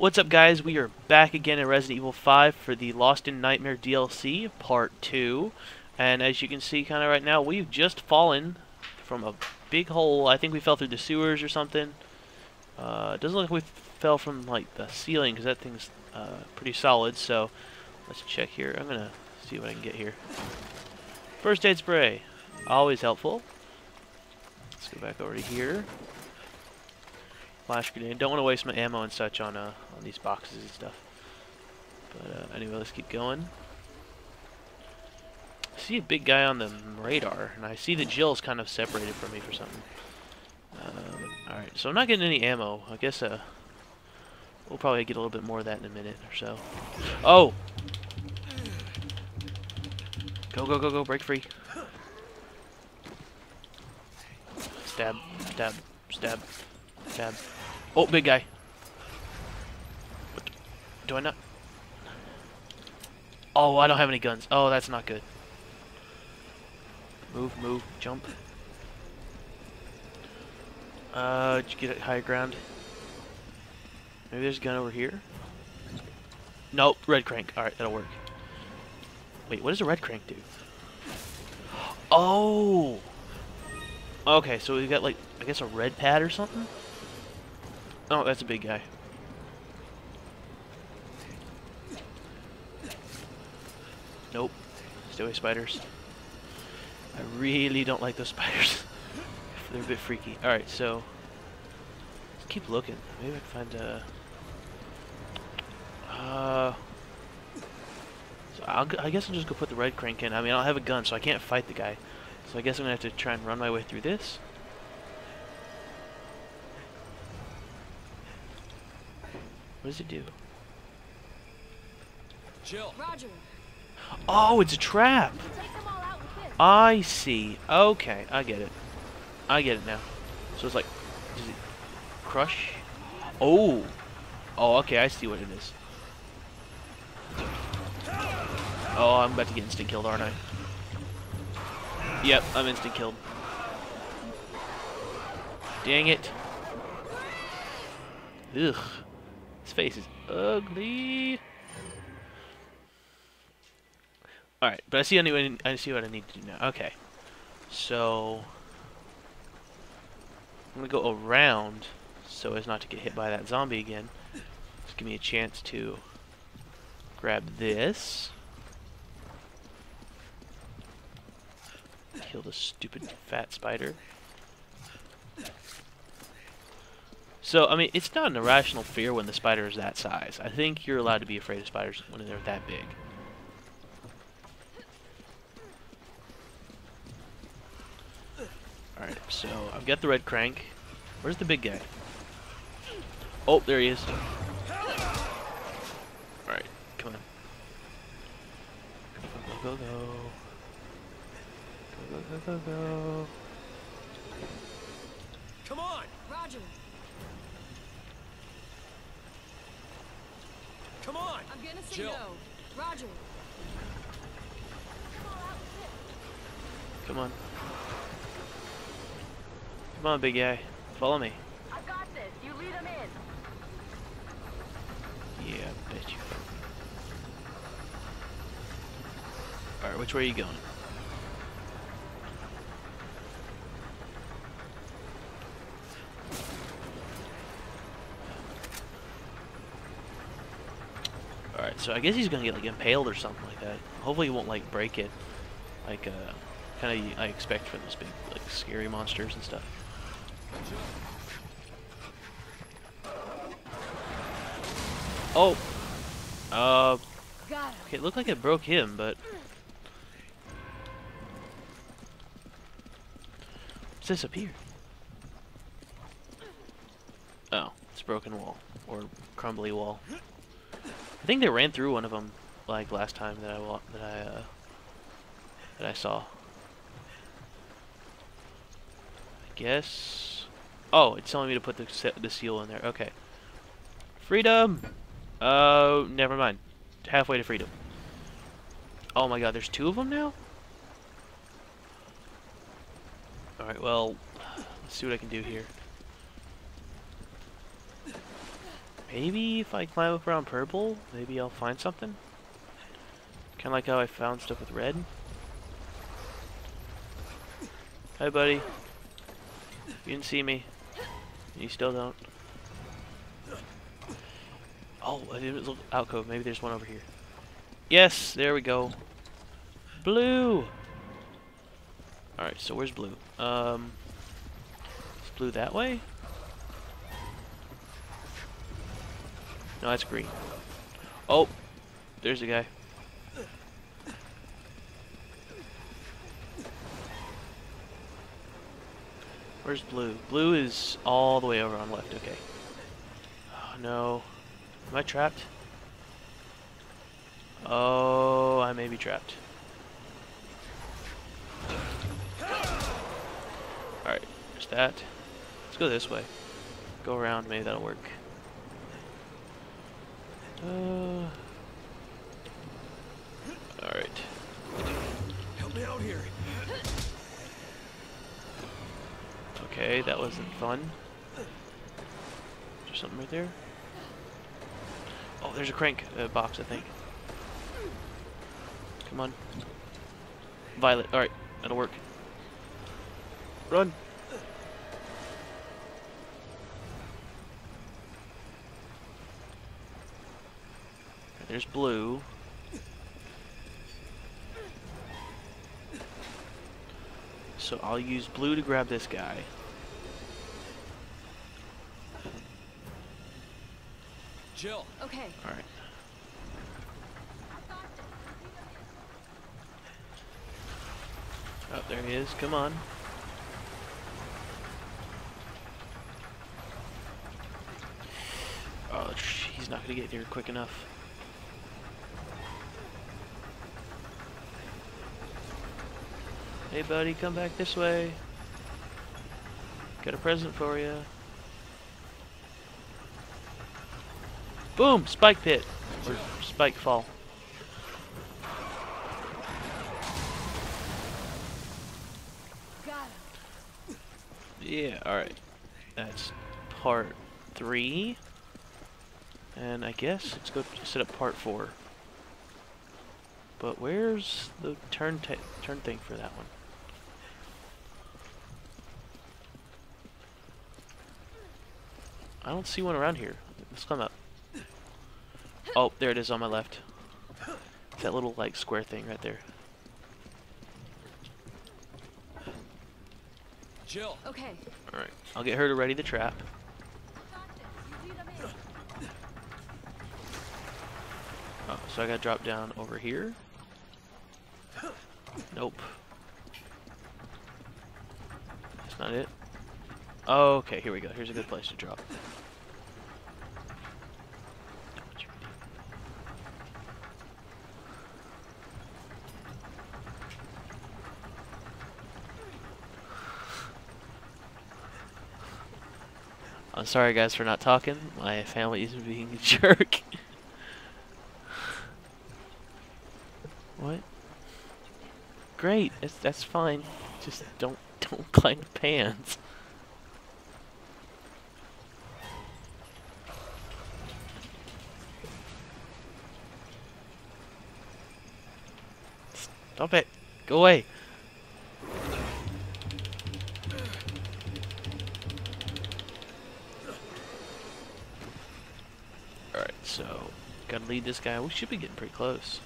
What's up guys, we are back again in Resident Evil 5 for the Lost in Nightmare DLC, Part 2. And as you can see kind of right now, we've just fallen from a big hole. I think we fell through the sewers or something. Uh, it doesn't look like we fell from like the ceiling because that thing's uh, pretty solid. So let's check here. I'm going to see what I can get here. First aid spray, always helpful. Let's go back over to here flash grenade. Don't want to waste my ammo and such on uh, on these boxes and stuff. But uh, anyway, let's keep going. I see a big guy on the radar, and I see that Jill's kind of separated from me for something. Um, Alright, so I'm not getting any ammo. I guess uh, we'll probably get a little bit more of that in a minute or so. Oh! Go, go, go, go, break free. Stab, stab, stab, stab. Oh, big guy. Do I not? Oh, I don't have any guns. Oh, that's not good. Move, move, jump. Uh, did you get high ground? Maybe there's a gun over here? Nope, red crank. Alright, that'll work. Wait, what does a red crank do? Oh! Okay, so we've got, like, I guess a red pad or something? Oh, that's a big guy. Nope. Stay away, spiders. I really don't like those spiders. They're a bit freaky. Alright, so... Keep looking. Maybe I can find a... Uh... So I'll, I guess I'll just go put the red crank in. I mean, I don't have a gun, so I can't fight the guy. So I guess I'm going to have to try and run my way through this. What does it do? Jill. Roger. Oh, it's a trap. Take them all out with this. I see. Okay, I get it. I get it now. So it's like, does it crush? Oh. Oh, okay, I see what it is. Oh, I'm about to get instant killed, aren't I? Yep, I'm instant killed. Dang it. Ugh. His face is ugly. Alright, but I see anyway I see what I need to do now. Okay. So I'm gonna go around so as not to get hit by that zombie again. Just give me a chance to grab this. Kill the stupid fat spider. So, I mean, it's not an irrational fear when the spider is that size. I think you're allowed to be afraid of spiders when they're that big. Alright, so I've got the red crank. Where's the big guy? Oh, there he is. Alright, come on. Go, go, go, go. Go, go, go, go, go. Come on. Roger. Come on. I'm gonna say Jill. no. Roger. Take them all out with this. Come on. Come on, big guy. Follow me. I've got this. You lead them in. Yeah, I bet you. Alright, which way are you going? So I guess he's gonna get like impaled or something like that. Hopefully he won't like break it. Like uh kinda I expect from those big like scary monsters and stuff. Oh! Uh Okay, it looked like it broke him, but... Up here? Oh, it's broken wall. Or crumbly wall. I think they ran through one of them, like, last time that I, that I, uh... That I saw. I guess... Oh, it's telling me to put the, the seal in there. Okay. Freedom! Oh, never mind halfway to freedom. Oh my god, there's two of them now? Alright, well, let's see what I can do here. Maybe if I climb up around purple, maybe I'll find something. Kind of like how I found stuff with red. Hi, buddy. You didn't see me. You still don't. Oh, a little alcove. Maybe there's one over here. Yes, there we go. Blue. All right, so where's blue? Um, is blue that way? No, that's green. Oh, there's a guy. Where's blue? Blue is all the way over on left. Okay. Oh, no. Am I trapped? Oh, I may be trapped. Alright, there's that. Let's go this way. Go around, maybe that'll work. Uh, Alright. Help me out here. Okay, that wasn't fun. Is there something right there? Oh, there's a crank uh, box, I think. Come on. Violet. Alright, that'll work. Run! There's blue. So I'll use blue to grab this guy. Jill, Okay. Alright. Oh, there he is. Come on. Oh, he's not gonna get here quick enough. Hey, buddy, come back this way. Got a present for you. Boom! Spike pit. Or spike fall. Yeah, alright. That's part three. And I guess let's go set up part four. But where's the turn turn thing for that one? I don't see one around here. Let's climb up. Oh, there it is on my left. That little like square thing right there. Jill, Okay. Alright. I'll get her to ready the trap. Got this. You lead 'em in. Oh, so I gotta drop down over here. Nope. That's not it. Oh, okay, here we go. Here's a good place to drop. I'm sorry guys for not talking. My family is being a jerk. what? Great, that's, that's fine. Just don't don't climb the pans. Stop it. Go away. Gotta lead this guy. We should be getting pretty close.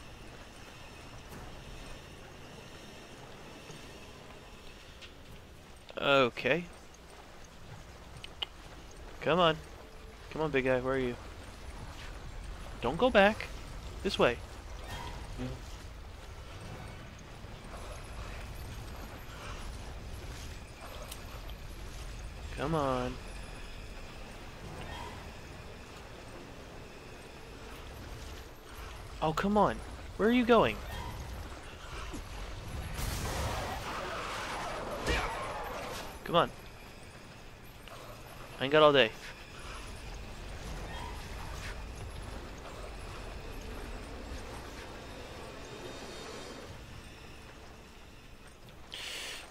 Okay. Come on. Come on, big guy. Where are you? Don't go back. This way. Come on. Oh, come on. Where are you going? Come on. I ain't got all day.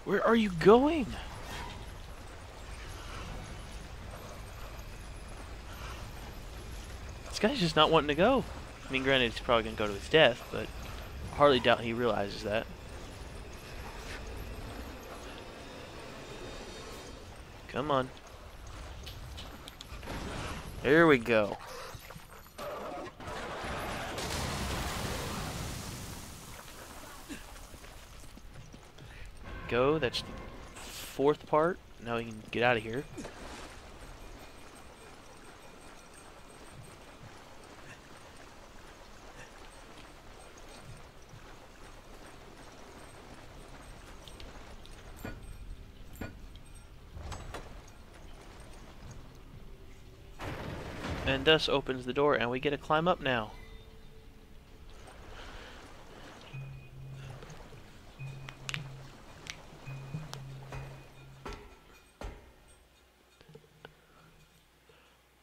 Where are you going? This guy's just not wanting to go. I mean, granted, he's probably going to go to his death, but I hardly doubt he realizes that. Come on. Here we go. Go, that's the fourth part. Now we can get out of here. And opens the door and we get to climb up now.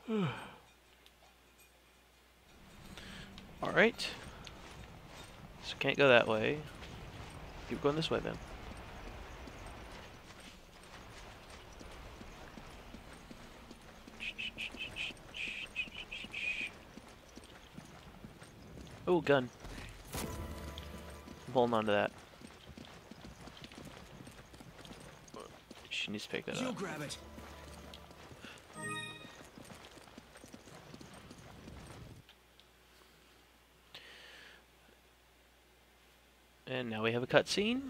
Alright. So can't go that way. Keep going this way then. Gun. I'm holding on to that. She needs to pick that You up. grab it. And now we have a cutscene.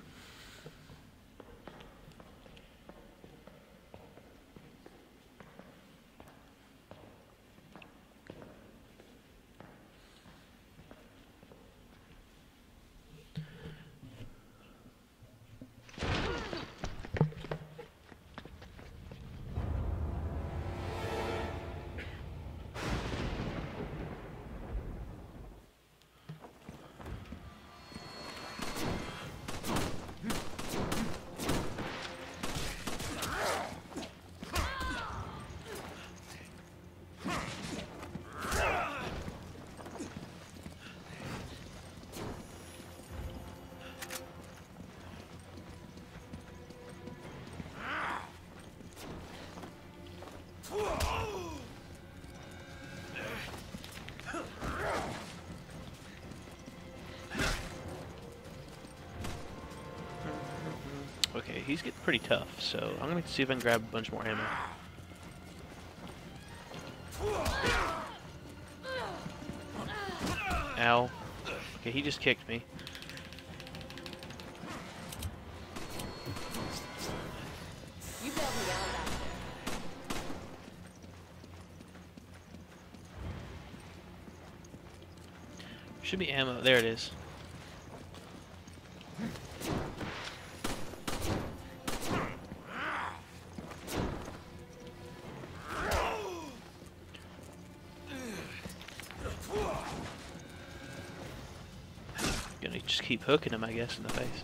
He's getting pretty tough, so I'm gonna see if I can grab a bunch more ammo. Ow. Okay, he just kicked me. Should be ammo. There it is. Gonna just keep hooking him, I guess, in the face.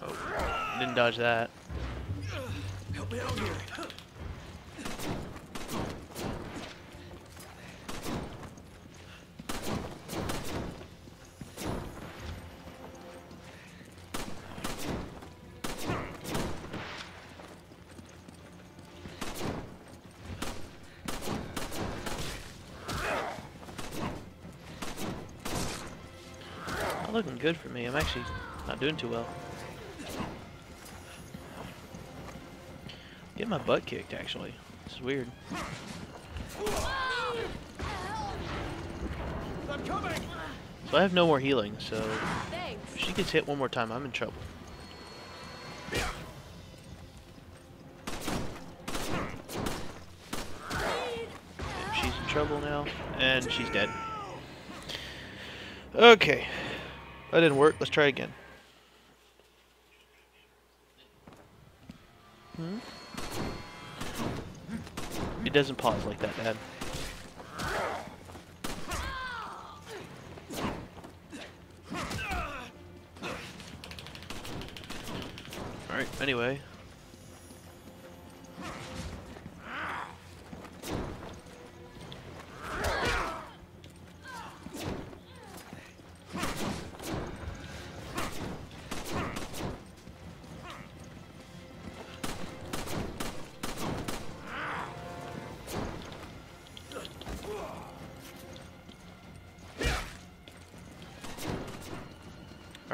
Oh, didn't dodge that. Looking good for me. I'm actually not doing too well. Get my butt kicked, actually. This is weird. So I have no more healing, so if she gets hit one more time, I'm in trouble. She's in trouble now, and she's dead. Okay. That didn't work. Let's try again. Hmm? It doesn't pause like that, Dad. Alright, anyway.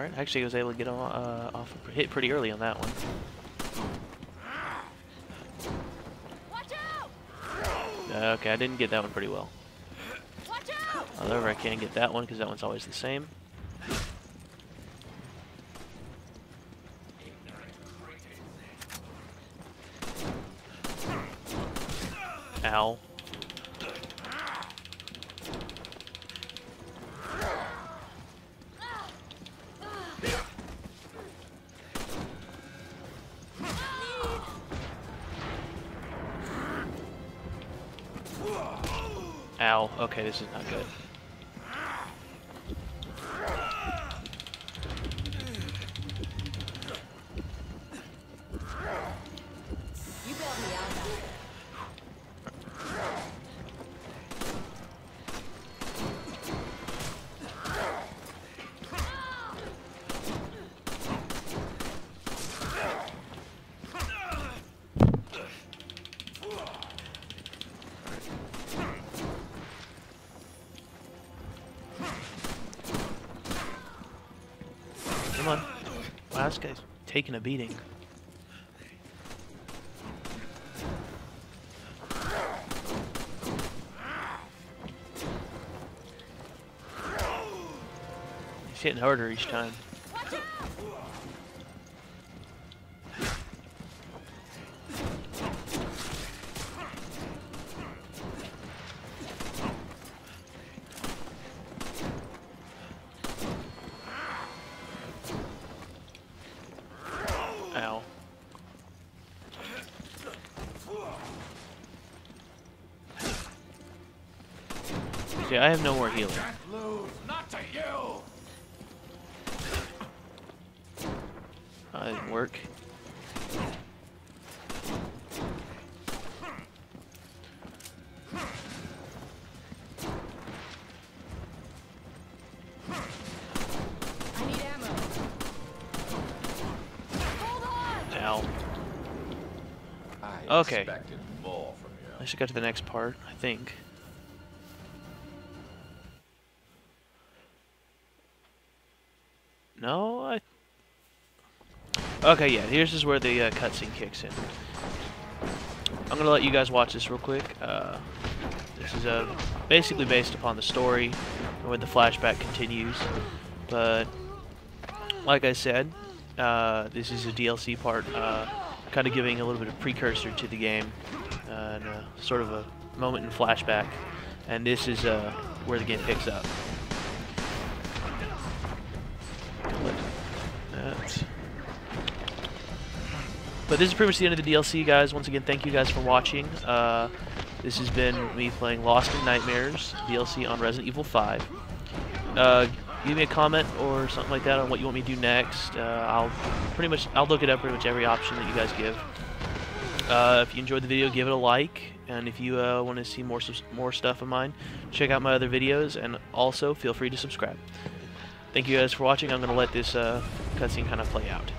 Alright, actually I was able to get on, uh, off hit pretty early on that one. Watch out! Uh, okay, I didn't get that one pretty well. However, I can get that one because that one's always the same. Ow. Okay, this is not good. This guy's taking a beating. He's hitting harder each time. I have no more healing. Can't lose. Not to you. That didn't work. I need ammo. Hold on! Ow. I Okay. expected more from I should get to the next part, I think. Okay, yeah, here's is where the uh, cutscene kicks in. I'm gonna let you guys watch this real quick. Uh, this is uh, basically based upon the story, where the flashback continues. But, like I said, uh, this is a DLC part, uh, kind of giving a little bit of precursor to the game, uh, and uh, sort of a moment in flashback. And this is where the game picks up. But this is pretty much the end of the DLC, guys. Once again, thank you guys for watching. Uh, this has been me playing Lost in Nightmares DLC on Resident Evil 5. Uh, give me a comment or something like that on what you want me to do next. Uh, I'll pretty much I'll look it up pretty much every option that you guys give. Uh, if you enjoyed the video, give it a like, and if you uh, want to see more more stuff of mine, check out my other videos, and also feel free to subscribe. Thank you guys for watching. I'm gonna let this uh, cutscene kind of play out.